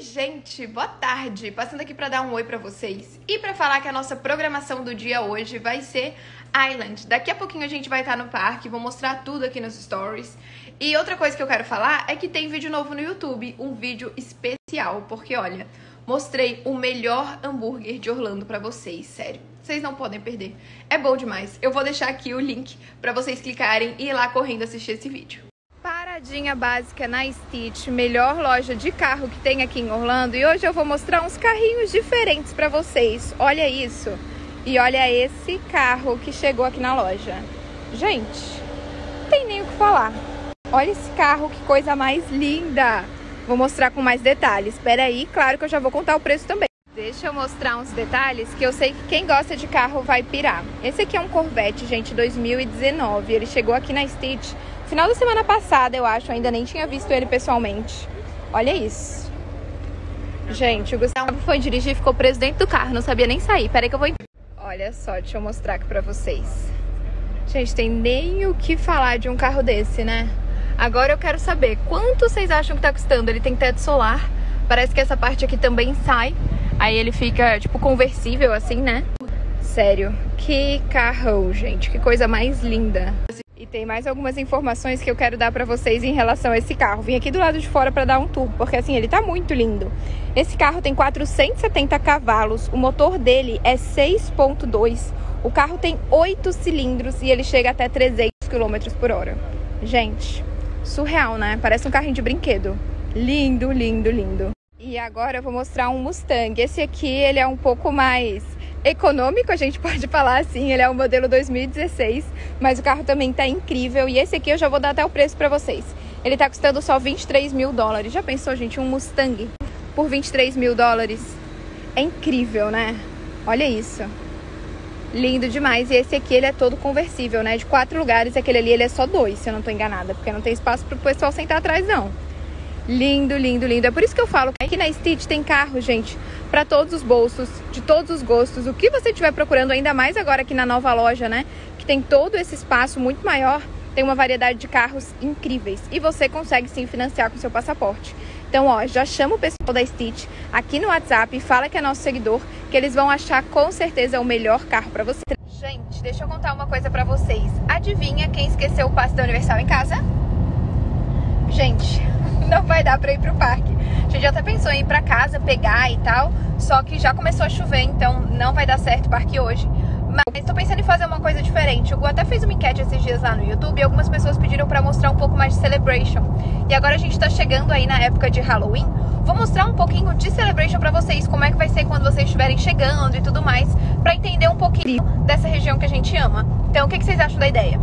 Oi, gente, boa tarde. Passando aqui para dar um oi para vocês e para falar que a nossa programação do dia hoje vai ser Island. Daqui a pouquinho a gente vai estar no parque, vou mostrar tudo aqui nos stories. E outra coisa que eu quero falar é que tem vídeo novo no YouTube, um vídeo especial, porque olha, mostrei o melhor hambúrguer de Orlando para vocês, sério. Vocês não podem perder. É bom demais. Eu vou deixar aqui o link para vocês clicarem e ir lá correndo assistir esse vídeo. Paradinha básica na Stitch, melhor loja de carro que tem aqui em Orlando. E hoje eu vou mostrar uns carrinhos diferentes para vocês. Olha isso. E olha esse carro que chegou aqui na loja. Gente, não tem nem o que falar. Olha esse carro, que coisa mais linda. Vou mostrar com mais detalhes. Espera aí, claro que eu já vou contar o preço também. Deixa eu mostrar uns detalhes que eu sei que quem gosta de carro vai pirar. Esse aqui é um Corvette, gente, 2019. Ele chegou aqui na Stitch final da semana passada, eu acho. Ainda nem tinha visto ele pessoalmente. Olha isso. Gente, o Gustavo foi dirigir e ficou preso dentro do carro. Não sabia nem sair. Peraí que eu vou... Olha só, deixa eu mostrar aqui pra vocês. Gente, tem nem o que falar de um carro desse, né? Agora eu quero saber, quanto vocês acham que tá custando? Ele tem teto solar. Parece que essa parte aqui também sai. Aí ele fica, tipo, conversível assim, né? Sério, que carro, gente. Que coisa mais linda. E tem mais algumas informações que eu quero dar para vocês em relação a esse carro. Vim aqui do lado de fora para dar um tour, porque assim, ele tá muito lindo. Esse carro tem 470 cavalos, o motor dele é 6.2. O carro tem 8 cilindros e ele chega até 300 km por hora. Gente, surreal, né? Parece um carrinho de brinquedo. Lindo, lindo, lindo. E agora eu vou mostrar um Mustang. Esse aqui, ele é um pouco mais econômico, a gente pode falar assim. Ele é o modelo 2016, mas o carro também tá incrível. E esse aqui eu já vou dar até o preço para vocês. Ele tá custando só 23 mil dólares. Já pensou, gente, um Mustang por 23 mil dólares? É incrível, né? Olha isso. Lindo demais. E esse aqui, ele é todo conversível, né? De quatro lugares, aquele ali, ele é só dois, se eu não tô enganada. Porque não tem espaço pro pessoal sentar atrás, não. Lindo, lindo, lindo. É por isso que eu falo que aqui na Stitch tem carro, gente, para todos os bolsos, de todos os gostos. O que você estiver procurando, ainda mais agora aqui na nova loja, né? Que tem todo esse espaço muito maior, tem uma variedade de carros incríveis. E você consegue sim financiar com seu passaporte. Então, ó, já chama o pessoal da Stitch aqui no WhatsApp e fala que é nosso seguidor, que eles vão achar com certeza o melhor carro para você. Gente, deixa eu contar uma coisa para vocês. Adivinha quem esqueceu o passe da Universal em casa? Gente, não vai dar pra ir pro parque. A gente até pensou em ir pra casa, pegar e tal, só que já começou a chover, então não vai dar certo o parque hoje. Mas tô pensando em fazer uma coisa diferente. O Gu até fez uma enquete esses dias lá no YouTube e algumas pessoas pediram pra mostrar um pouco mais de Celebration. E agora a gente tá chegando aí na época de Halloween. Vou mostrar um pouquinho de Celebration pra vocês, como é que vai ser quando vocês estiverem chegando e tudo mais, pra entender um pouquinho dessa região que a gente ama. Então, o que, que vocês acham da ideia?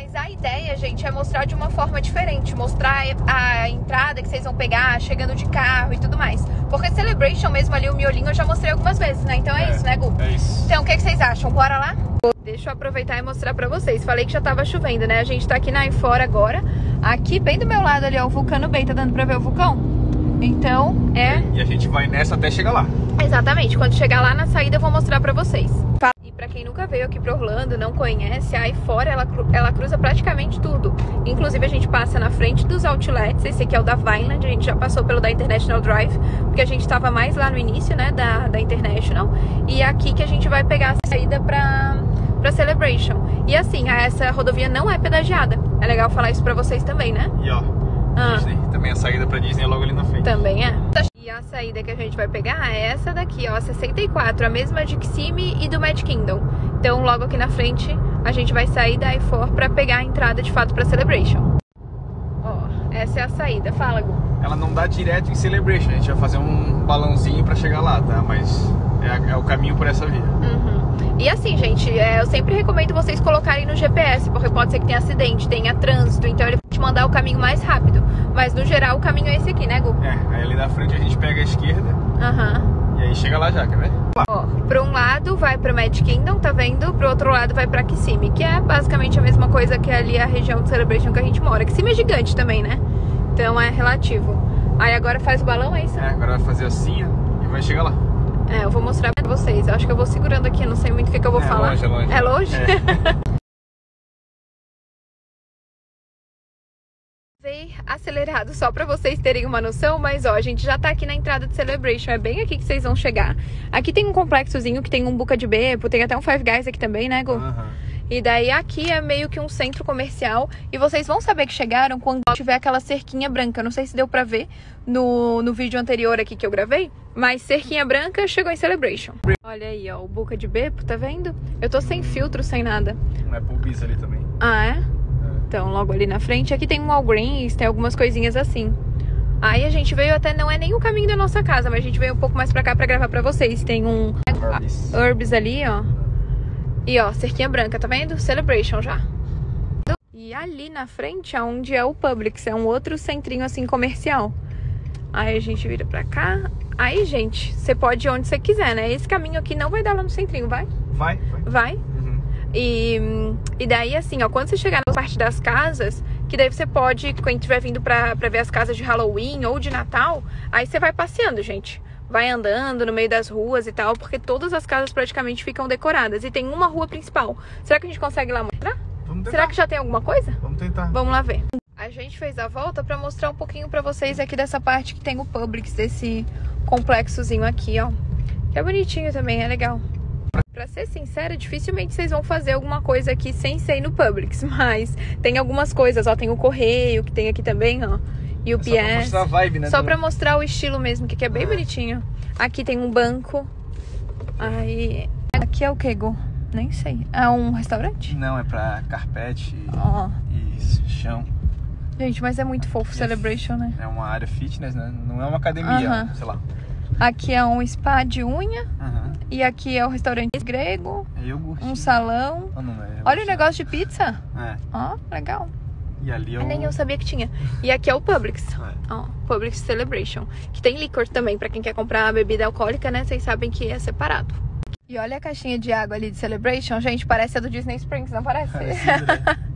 Mas a ideia, gente, é mostrar de uma forma diferente. Mostrar a entrada que vocês vão pegar, chegando de carro e tudo mais. Porque Celebration mesmo ali, o miolinho, eu já mostrei algumas vezes, né? Então é, é isso, né, Gu? É isso. Então, o que, que vocês acham? Bora lá? Deixa eu aproveitar e mostrar pra vocês. Falei que já tava chovendo, né? A gente tá aqui na Enfora agora. Aqui, bem do meu lado ali, ó, o Vulcano Bay. Tá dando pra ver o vulcão? Então, é... E a gente vai nessa até chegar lá. Exatamente. Quando chegar lá na saída, eu vou mostrar pra vocês. Para quem nunca veio aqui para Orlando, não conhece, aí fora ela, ela cruza praticamente tudo. Inclusive a gente passa na frente dos outlets, esse aqui é o da Vineland, a gente já passou pelo da International Drive, porque a gente estava mais lá no início, né, da, da International. E é aqui que a gente vai pegar a saída para para Celebration. E assim, essa rodovia não é pedagiada. É legal falar isso para vocês também, né? E ó, ah. Disney. Também a saída para Disney é logo ali na frente. Também é. E a saída que a gente vai pegar é essa daqui, ó, 64, a mesma de Kissimmee e do Mad Kingdom. Então, logo aqui na frente, a gente vai sair da I4 para pegar a entrada de fato para Celebration. Ó, essa é a saída. Fala, Gu. Ela não dá direto em Celebration, a gente vai fazer um balãozinho para chegar lá, tá? Mas é, é, o caminho por essa via. Uhum. E assim, gente, é, eu sempre recomendo vocês colocarem no GPS, porque pode ser que tenha acidente, tenha trânsito, então ele vai te mandar o caminho mais rápido. Mas no geral o caminho é esse aqui, né, Gu? É, aí ali na frente a gente pega a esquerda. Aham. Uhum. E aí chega lá já, quer ver? Ó, pra um lado vai pro Mad Kingdom, tá vendo? Pro outro lado vai pra Kissimmee, que é basicamente a mesma coisa que ali a região de Celebration que a gente mora. Kissimmee é gigante também, né? Então é relativo. Aí agora faz o balão, é isso? É, agora vai fazer assim ó, e vai chegar lá. É, eu vou mostrar pra vocês. Eu acho que eu vou segurando aqui, não sei muito o que, que eu vou é falar. Longe, é longe. É longe? É. acelerado só pra vocês terem uma noção, mas ó, a gente já tá aqui na entrada de Celebration, é bem aqui que vocês vão chegar. Aqui tem um complexozinho que tem um Buca de Beppo, tem até um Five Guys aqui também, né, Gu? E daí aqui é meio que um centro comercial e vocês vão saber que chegaram quando tiver aquela cerquinha branca. Não sei se deu pra ver no, no vídeo anterior aqui que eu gravei, mas cerquinha branca chegou em Celebration. Olha aí, ó, o Buca de Beppo, tá vendo? Eu tô sem filtro, sem nada. Um Applebee's ali também. Ah, é? Então, logo ali na frente, aqui tem um Walgreens, tem algumas coisinhas assim. Aí a gente veio até, não é nem o caminho da nossa casa, mas a gente veio um pouco mais pra cá pra gravar pra vocês. Tem um Arby's. Herbs ali, ó. E ó, cerquinha branca, tá vendo? Celebration já. E ali na frente é onde é o Publix, é um outro centrinho assim comercial. Aí a gente vira pra cá. Aí, gente, você pode ir onde você quiser, né? Esse caminho aqui não vai dar lá no centrinho, vai? Vai, vai. Vai. Uhum. E, e daí, assim, ó, quando você chegar na parte das casas, que daí você pode, quando estiver vindo pra, pra ver as casas de Halloween ou de Natal, aí você vai passeando, gente. Vai andando no meio das ruas e tal, porque todas as casas praticamente ficam decoradas. E tem uma rua principal. Será que a gente consegue ir lá mostrar? Vamos tentar. Será que já tem alguma coisa? Vamos tentar. Vamos lá ver. A gente fez a volta pra mostrar um pouquinho pra vocês aqui dessa parte que tem o Publix, desse complexozinho aqui, ó. Que é bonitinho também, é legal. Pra ser sincera, dificilmente vocês vão fazer alguma coisa aqui sem ser no Publix, mas tem algumas coisas, ó, tem o correio que tem aqui também, ó. E o É só pra PS. mostrar a vibe, né? Só do- pra mostrar o estilo mesmo, que aqui é bem É. bonitinho. Aqui tem um banco. Aí. Aqui é o que, Gu? Nem sei. É um restaurante? Não, é pra carpete Ó. e chão. Gente, mas é muito fofo é- Celebration, né? É uma área fitness, né? Não é uma academia, Aham. sei lá. Aqui é um spa de unha. Aham. E aqui é o restaurante grego. É iogurte. Um salão. Ah, não, é iogurte. Olha o negócio de pizza. É. Ó, legal. E ali é o... Nem eu sabia que tinha. E aqui é o Publix. É. Ó, Publix Celebration. Que tem licor também, pra quem quer comprar bebida alcoólica, né? Vocês sabem que é separado. E olha a caixinha de água ali de Celebration. Gente, parece a do Disney Springs, não parece? Parecido, né?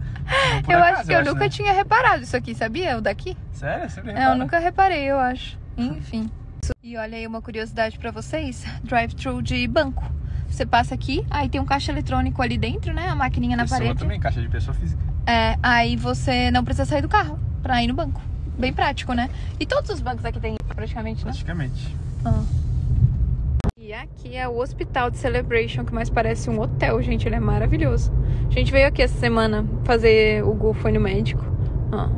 Por eu acaso, acho que eu nunca né? tinha reparado isso aqui, sabia? O daqui? Sério? Você É, eu nunca reparei, eu acho. Enfim. E olha aí uma curiosidade pra vocês: drive-thru de banco. Você passa aqui, aí tem um caixa eletrônico ali dentro, né? A maquininha na Pessoa parede. também, caixa de pessoa física. É, aí você não precisa sair do carro pra ir no banco. Bem prático, né? E todos os bancos aqui tem praticamente, né? Praticamente. Ah. Aqui é o Hospital de Celebration, que mais parece um hotel, gente. Ele é maravilhoso. A gente veio aqui essa semana fazer o Gu foi no médico. Ó.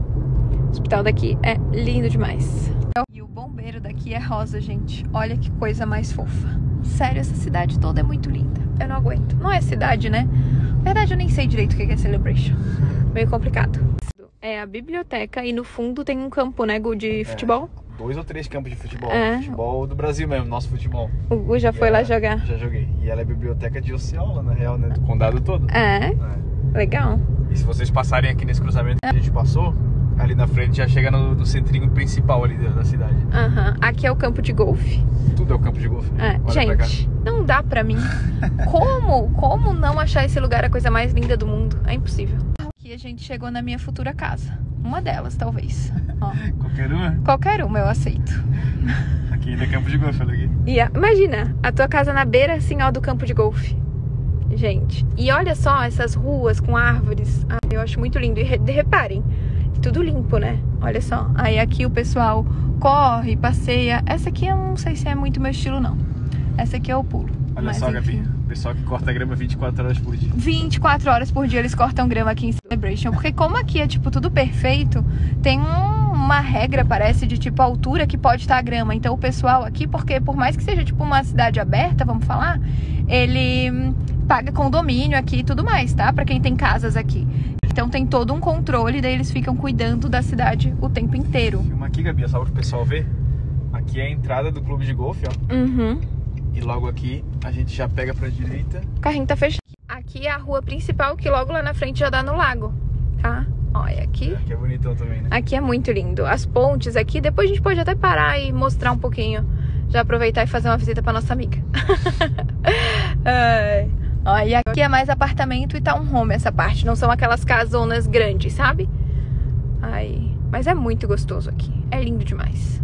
O hospital daqui é lindo demais. E o bombeiro daqui é rosa, gente. Olha que coisa mais fofa. Sério, essa cidade toda é muito linda. Eu não aguento. Não é cidade, né? Na verdade, eu nem sei direito o que é Celebration. Meio complicado. É a biblioteca e no fundo tem um campo, né, Gu, de futebol. Dois ou três campos de futebol. É. Futebol do Brasil mesmo, nosso futebol. O Gu já E foi lá ela- jogar. Já joguei. E ela é biblioteca de Osceola, na real, né? Do condado todo. É, É. legal. E se vocês passarem aqui nesse cruzamento que a gente passou, ali na frente já chega no, no centrinho principal ali da, da cidade. Aham. Aqui é o campo de golfe. Tudo é o campo de golfe. É, gente, não dá pra mim. Como? Como não achar esse lugar a coisa mais linda do mundo? É impossível. Aqui a gente chegou na minha futura casa. Uma delas, talvez. Ó, Qualquer uma. qualquer uma eu aceito. Aqui ainda é campo de golfe, olha aqui. E a- imagina, a tua casa na beira, assim, ó, do campo de golfe. Gente, e olha só essas ruas com árvores. Ah, eu acho muito lindo. E re- reparem, tudo limpo, né? Olha só. Aí aqui o pessoal corre, passeia. Essa aqui eu não sei se é muito meu estilo, não. Essa aqui eu pulo. Olha Mas, só, enfim. Gabi. Pessoal que corta grama 24 horas por dia. 24 horas por dia eles cortam grama aqui em Celebration. Porque como aqui é, tipo, tudo perfeito, tem um- uma regra, parece, de, tipo, altura que pode estar a grama. Então o pessoal aqui, porque por mais que seja, tipo, uma cidade aberta, vamos falar, ele hum, paga condomínio aqui e tudo mais, tá? Pra quem tem casas aqui. Então tem todo um controle, daí eles ficam cuidando da cidade o tempo inteiro. Filma aqui, Gabi, só para o pessoal ver. Aqui é a entrada do clube de golfe, ó. Uhum. E logo aqui a gente já pega pra direita. O carrinho tá fechado. Aqui é a rua principal que logo lá na frente já dá no lago, tá? Olha, aqui Aqui é bonitão também, né? Aqui é muito lindo. As pontes aqui, depois a gente pode até parar e mostrar um pouquinho. Já aproveitar e fazer uma visita pra nossa amiga. Ó, e aqui é mais apartamento e townhome essa parte. Não são aquelas casonas grandes, sabe? Ai. Mas é muito gostoso aqui. É lindo demais.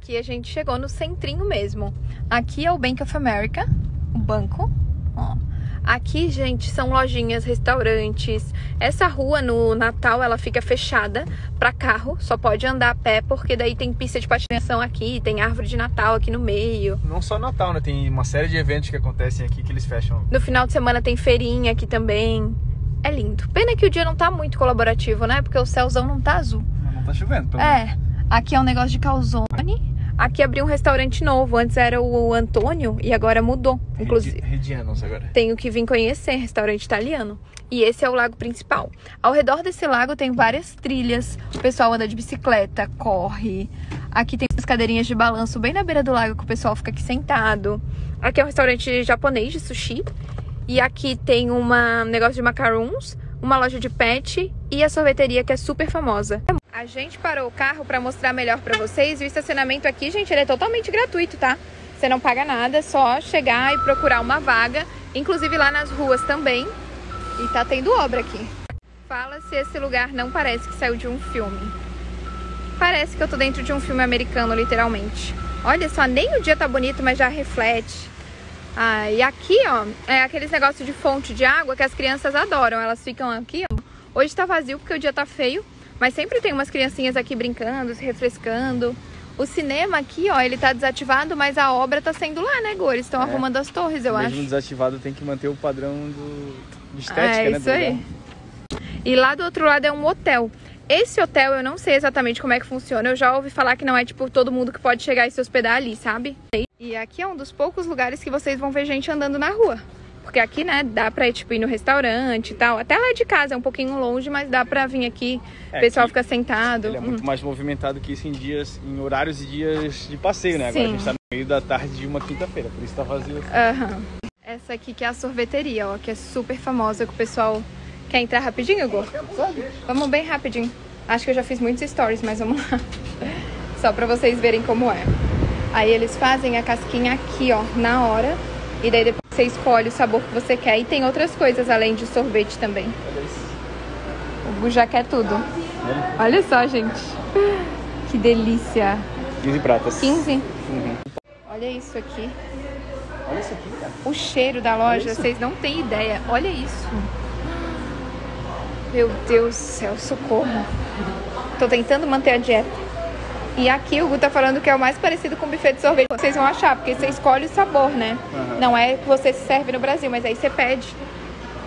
Aqui a gente chegou no centrinho mesmo. Aqui é o Bank of America, o banco. Ó. Aqui, gente, são lojinhas, restaurantes. Essa rua no Natal ela fica fechada para carro, só pode andar a pé porque daí tem pista de patinação aqui, tem árvore de Natal aqui no meio. Não só Natal, né? Tem uma série de eventos que acontecem aqui que eles fecham. No final de semana tem feirinha aqui também. É lindo. Pena que o dia não tá muito colaborativo, né? Porque o céuzão não tá azul. Não, não tá chovendo, pelo É. Aqui é um negócio de calzone. Aqui abriu um restaurante novo. Antes era o Antônio e agora mudou. Inclusive, Redianos agora. tenho que vir conhecer restaurante italiano. E esse é o lago principal. Ao redor desse lago tem várias trilhas. O pessoal anda de bicicleta, corre. Aqui tem umas cadeirinhas de balanço bem na beira do lago que o pessoal fica aqui sentado. Aqui é um restaurante japonês de sushi. E aqui tem um negócio de macarons, uma loja de pet e a sorveteria que é super famosa. A gente parou o carro para mostrar melhor para vocês. E o estacionamento aqui, gente, ele é totalmente gratuito, tá? Você não paga nada, é só chegar e procurar uma vaga. Inclusive lá nas ruas também. E tá tendo obra aqui. Fala se esse lugar não parece que saiu de um filme. Parece que eu tô dentro de um filme americano, literalmente. Olha só, nem o dia tá bonito, mas já reflete. Ah, e aqui, ó, é aqueles negócios de fonte de água que as crianças adoram. Elas ficam aqui, ó. Hoje tá vazio porque o dia tá feio, mas sempre tem umas criancinhas aqui brincando, se refrescando. O cinema aqui, ó, ele tá desativado, mas a obra tá sendo lá, né, Gor? Eles estão É. arrumando as torres, eu Mesmo acho. desativado tem que manter o padrão do... de estética, é né? isso aí. E lá do outro lado é um hotel. Esse hotel eu não sei exatamente como é que funciona. Eu já ouvi falar que não é tipo todo mundo que pode chegar e se hospedar ali, sabe? E aqui é um dos poucos lugares que vocês vão ver gente andando na rua. Porque aqui, né, dá pra tipo, ir no restaurante e tal. Até lá de casa é um pouquinho longe, mas dá pra vir aqui. O É, pessoal aqui fica sentado. Ele é Hum. muito mais movimentado que isso em dias, em horários e dias de passeio, né? Agora Sim. a gente tá no meio da tarde de uma quinta-feira, por isso tá vazio. Aham. Essa aqui que é a sorveteria, ó, que é super famosa, que o pessoal quer entrar rapidinho, Gu? Vamos bem rapidinho. Acho que eu já fiz muitos stories, mas vamos lá. Só pra vocês verem como é. Aí eles fazem a casquinha aqui, ó, na hora. E daí depois você escolhe o sabor que você quer. E tem outras coisas além de sorvete também. Olha isso. O Gu já quer tudo. Olha só, gente. Que delícia. 15 pratas. 15? Uhum. Olha isso aqui. Olha isso aqui, cara. O cheiro da loja, vocês não têm ideia. Olha isso. Meu Deus do céu, socorro. Tô tentando manter a dieta. E aqui o Gu tá falando que é o mais parecido com buffet de sorvete. Vocês vão achar, porque você escolhe o sabor, né? Aham. Não é que você se serve no Brasil, mas aí você pede.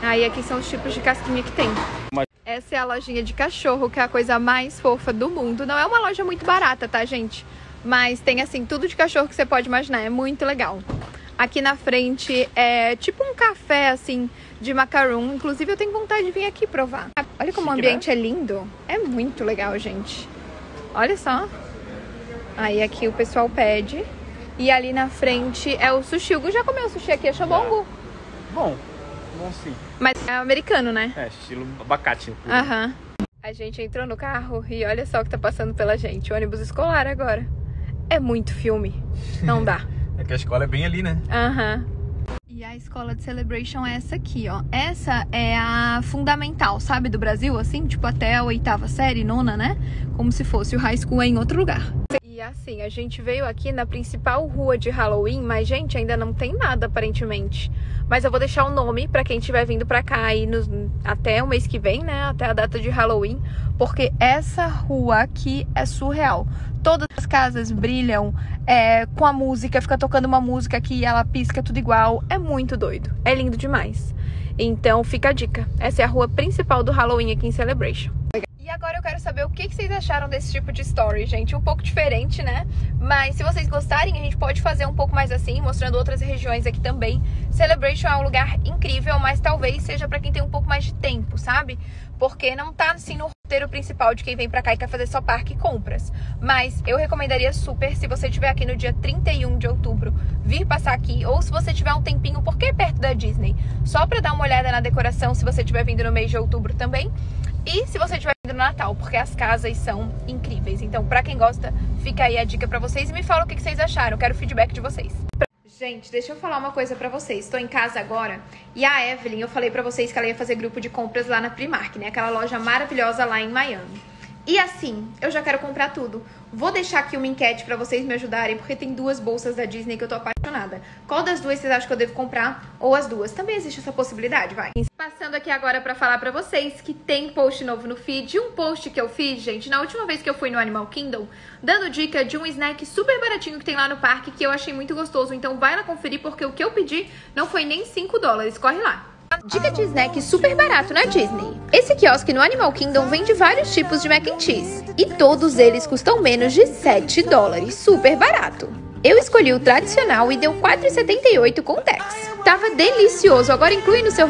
Aí aqui são os tipos de casquinha que tem. Mas- Essa é a lojinha de cachorro, que é a coisa mais fofa do mundo. Não é uma loja muito barata, tá, gente? Mas tem, assim, tudo de cachorro que você pode imaginar. É muito legal. Aqui na frente é tipo um café, assim, de macaron. Inclusive, eu tenho vontade de vir aqui provar. Olha como o Chique, ambiente é lindo. É muito legal, gente. Olha só. Aí aqui o pessoal pede. E ali na frente é o sushi. O Gu já comeu sushi aqui, achou bom. Gu? Bom, bom sim. Mas é americano, né? É, estilo abacate. Aham. A gente entrou no carro e olha só o que tá passando pela gente. O ônibus escolar agora. É muito filme. Não dá. É que a escola é bem ali, né? Aham. E a escola de Celebration é essa aqui, ó. Essa é a fundamental, sabe, do Brasil, assim, tipo até a oitava série, nona, né? Como se fosse o high school é em outro lugar. E assim, a gente veio aqui na principal rua de Halloween, mas, gente, ainda não tem nada, aparentemente. Mas eu vou deixar o nome pra quem estiver vindo pra cá aí até o mês que vem, né? Até a data de Halloween. Porque essa rua aqui é surreal. Todas as casas brilham é, com a música, fica tocando uma música aqui e ela pisca tudo igual. É muito doido. É lindo demais. Então fica a dica. Essa é a rua principal do Halloween aqui em Celebration. Quero saber o que vocês acharam desse tipo de story, gente. Um pouco diferente, né? Mas se vocês gostarem, a gente pode fazer um pouco mais assim, mostrando outras regiões aqui também. Celebration é um lugar incrível, mas talvez seja pra quem tem um pouco mais de tempo, sabe? Porque não tá assim no roteiro principal de quem vem pra cá e quer fazer só parque e compras. Mas eu recomendaria super, se você estiver aqui no dia 31 de outubro, vir passar aqui. Ou se você tiver um tempinho, porque é perto da Disney, só pra dar uma olhada na decoração, se você estiver vindo no mês de outubro também. E se você estiver no Natal, porque as casas são incríveis. Então, pra quem gosta, fica aí a dica pra vocês e me fala o que vocês acharam. Quero o feedback de vocês. Gente, deixa eu falar uma coisa pra vocês. Estou em casa agora e a Evelyn, eu falei pra vocês que ela ia fazer grupo de compras lá na Primark, né? Aquela loja maravilhosa lá em Miami. E assim, eu já quero comprar tudo. Vou deixar aqui uma enquete para vocês me ajudarem, porque tem duas bolsas da Disney que eu tô apaixonada. Qual das duas vocês acham que eu devo comprar? Ou as duas? Também existe essa possibilidade, vai. Passando aqui agora para falar para vocês que tem post novo no feed. Um post que eu fiz, gente, na última vez que eu fui no Animal Kingdom, dando dica de um snack super baratinho que tem lá no parque, que eu achei muito gostoso. Então vai lá conferir, porque o que eu pedi não foi nem 5 dólares. Corre lá. Dica de snack super barato na Disney. Esse quiosque no Animal Kingdom vende vários tipos de mac and cheese. E todos eles custam menos de 7 dólares. Super barato. Eu escolhi o tradicional e deu 4,78 com Dex. Tava delicioso, agora inclui no seu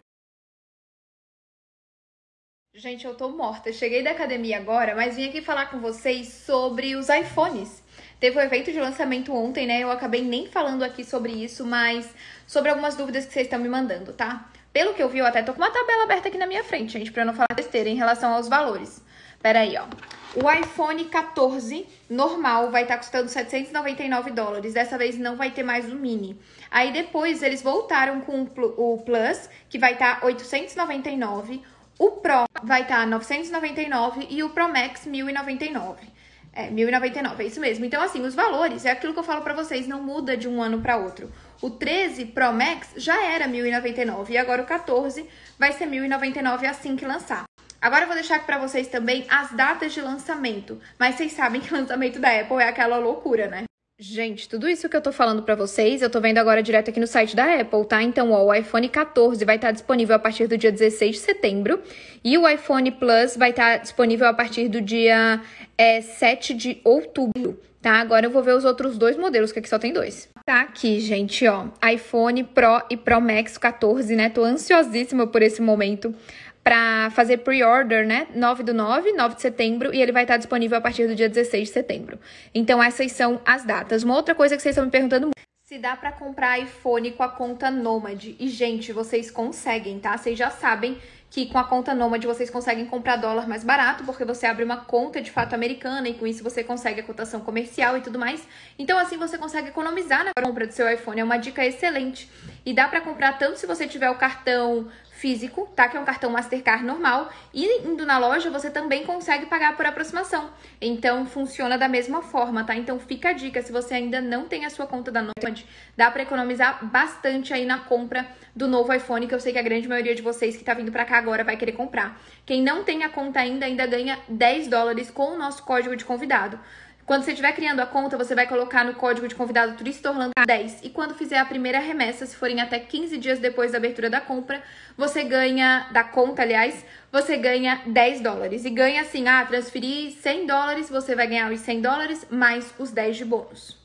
Gente, eu tô morta. Cheguei da academia agora, mas vim aqui falar com vocês sobre os iPhones. Teve o um evento de lançamento ontem, né? Eu acabei nem falando aqui sobre isso, mas sobre algumas dúvidas que vocês estão me mandando, tá? Pelo que eu vi, eu até tô com uma tabela aberta aqui na minha frente, gente, pra não falar besteira em relação aos valores. Pera aí, ó. O iPhone 14 normal vai estar tá custando 799 dólares. Dessa vez não vai ter mais o mini. Aí depois eles voltaram com o Plus, que vai estar tá 899. O Pro vai estar tá 999 e o Pro Max 1099. É, 1.099, é isso mesmo. Então, assim, os valores, é aquilo que eu falo pra vocês, não muda de um ano para outro. O 13 Pro Max já era 1.099 e agora o 14 vai ser 1.099 assim que lançar. Agora eu vou deixar aqui pra vocês também as datas de lançamento. Mas vocês sabem que o lançamento da Apple é aquela loucura, né? Gente, tudo isso que eu tô falando para vocês, eu tô vendo agora direto aqui no site da Apple, tá? Então, ó, o iPhone 14 vai estar disponível a partir do dia 16 de setembro e o iPhone Plus vai estar disponível a partir do dia é, 7 de outubro, tá? Agora eu vou ver os outros dois modelos, que aqui só tem dois. Tá aqui, gente, ó, iPhone Pro e Pro Max 14, né? Tô ansiosíssima por esse momento para fazer pre-order, né? 9 do 9, 9 de setembro, e ele vai estar disponível a partir do dia 16 de setembro. Então, essas são as datas. Uma outra coisa que vocês estão me perguntando se dá para comprar iPhone com a conta Nomad. E, gente, vocês conseguem, tá? Vocês já sabem que com a conta Nomad vocês conseguem comprar dólar mais barato, porque você abre uma conta de fato americana e com isso você consegue a cotação comercial e tudo mais. Então, assim, você consegue economizar na compra do seu iPhone. É uma dica excelente. E dá para comprar tanto se você tiver o cartão físico, tá? Que é um cartão Mastercard normal. E indo na loja, você também consegue pagar por aproximação. Então, funciona da mesma forma, tá? Então, fica a dica, se você ainda não tem a sua conta da Noite, dá para economizar bastante aí na compra do novo iPhone, que eu sei que a grande maioria de vocês que tá vindo para cá agora vai querer comprar. Quem não tem a conta ainda, ainda ganha 10 dólares com o nosso código de convidado. Quando você estiver criando a conta, você vai colocar no código de convidado Turista Orlando 10. E quando fizer a primeira remessa, se forem até 15 dias depois da abertura da compra, você ganha, da conta, aliás, você ganha 10 dólares. E ganha assim, ah, transferir 100 dólares, você vai ganhar os 100 dólares mais os 10 de bônus.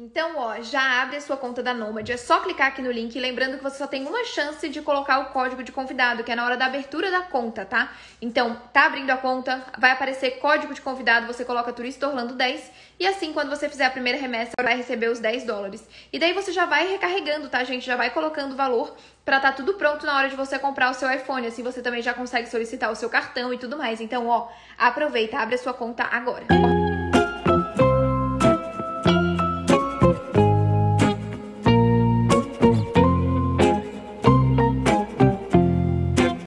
Então, ó, já abre a sua conta da Nomad. É só clicar aqui no link, lembrando que você só tem uma chance de colocar o código de convidado, que é na hora da abertura da conta, tá? Então, tá abrindo a conta, vai aparecer código de convidado, você coloca Turista Orlando 10 e assim, quando você fizer a primeira remessa, vai receber os 10 dólares. E daí você já vai recarregando, tá, gente? Já vai colocando o valor pra tá tudo pronto na hora de você comprar o seu iPhone. Assim, você também já consegue solicitar o seu cartão e tudo mais. Então, ó, aproveita, abre a sua conta agora.